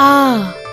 Ah!